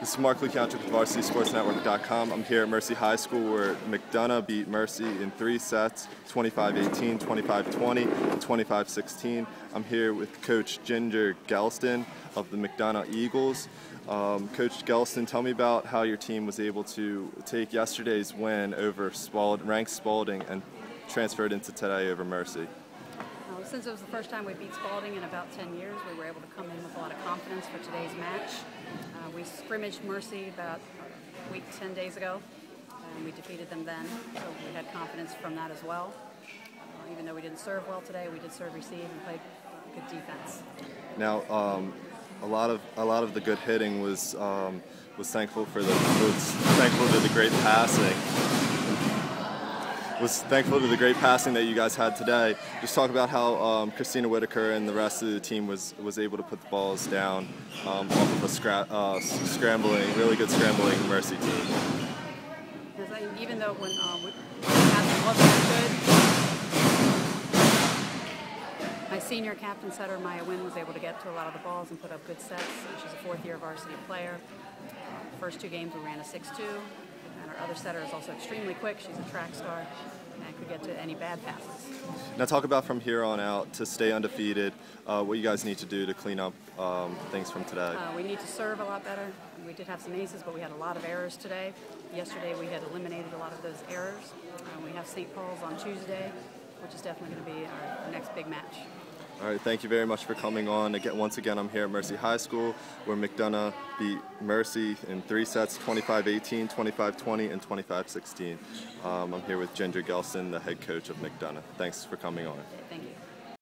This is Mark Lukianchik with VarsitySportsNetwork.com. I'm here at Mercy High School where McDonough beat Mercy in three sets, 25-18, 25-20, and 25-16. I'm here with Coach Ginger Gelston of the McDonough Eagles. Um, Coach Gelston, tell me about how your team was able to take yesterday's win over Spald- ranked Spalding and transfer it into today over Mercy. Since it was the first time we beat Spalding in about 10 years, we were able to come in with a lot of confidence for today's match. Uh, we scrimmaged Mercy about a week, 10 days ago, and we defeated them then, so we had confidence from that as well. Uh, even though we didn't serve well today, we did serve receive and played good defense. Now, um, a lot of a lot of the good hitting was um, was thankful for the was thankful to the great passing. Was thankful to the great passing that you guys had today. Just talk about how um, Christina Whitaker and the rest of the team was was able to put the balls down um, off of a scra- uh, scrambling, really good scrambling Mercy team. Because even though when uh, we, wasn't good, my senior captain setter Maya Wynn was able to get to a lot of the balls and put up good sets. She's a fourth year varsity player. Uh, first two games we ran a 6-2, and our other setter is also extremely quick. She's a track star and could get to any bad passes. Now talk about from here on out to stay undefeated. Uh, what you guys need to do to clean up um, things from today. Uh, we need to serve a lot better. We did have some aces, but we had a lot of errors today. Yesterday we had eliminated a lot of those errors. Uh, we have St. Paul's on Tuesday, which is definitely going to be our, our next big match. All right, thank you very much for coming on. Again, once again, I'm here at Mercy High School, where McDonough beat Mercy in three sets, 25-18, 25-20, and 25-16. Um, I'm here with Ginger Gelston, the head coach of McDonough. Thanks for coming on. Thank you.